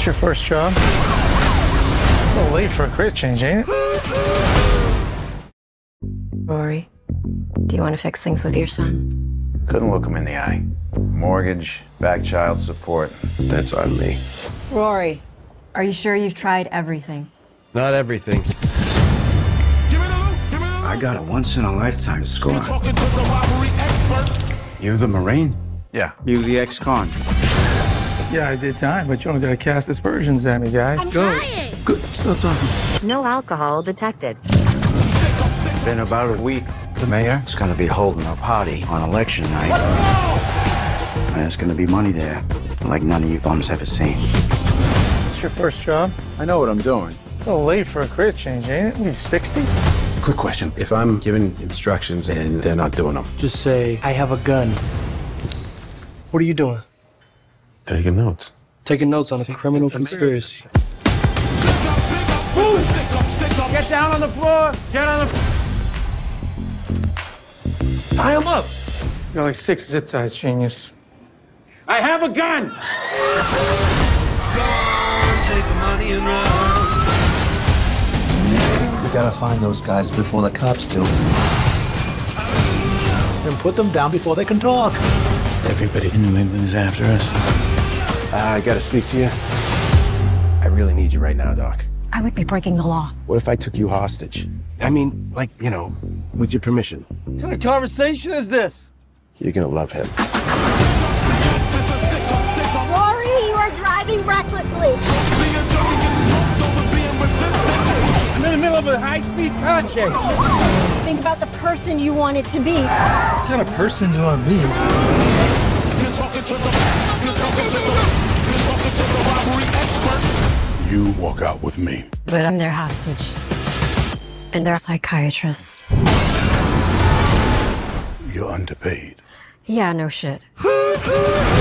It's your first job? A little late for a career change, ain't it? Rory, do you want to fix things with your son? Couldn't look him in the eye. Mortgage, back child support. That's on me. Rory, are you sure you've tried everything? Not everything. I got a once in a lifetime score. You're the Marine? Yeah. You the ex-con. Yeah, I did time, but you only gotta cast aspersions at me, guy. Go. Good. Stop talking. No alcohol detected. Been about a week. The mayor is gonna be holding a party on election night. And there's gonna be money there, like none of you bums ever seen. It's your first job? I know what I'm doing. A little late for a career change, ain't it? You 60? Quick question. If I'm giving instructions and they're not doing them, Just say, I have a gun. What are you doing? Taking notes. Taking notes on a criminal conspiracy. Get down on the floor! Get on the Tie him up! You got like six zip ties, genius. I have a gun! We gotta find those guys before the cops do. And put them down before they can talk. Everybody in New England is after us. Uh, I gotta speak to you. I really need you right now, Doc. I would be breaking the law. What if I took you hostage? I mean, like, you know, with your permission. What kind of conversation is this? You're gonna love him. Rory, you are driving recklessly. I'm in the middle of a high-speed car chase. Think about the person you wanted to be. What kind of person do you want to be? You walk out with me. But I'm their hostage. And their psychiatrist. You're underpaid. Yeah, no shit.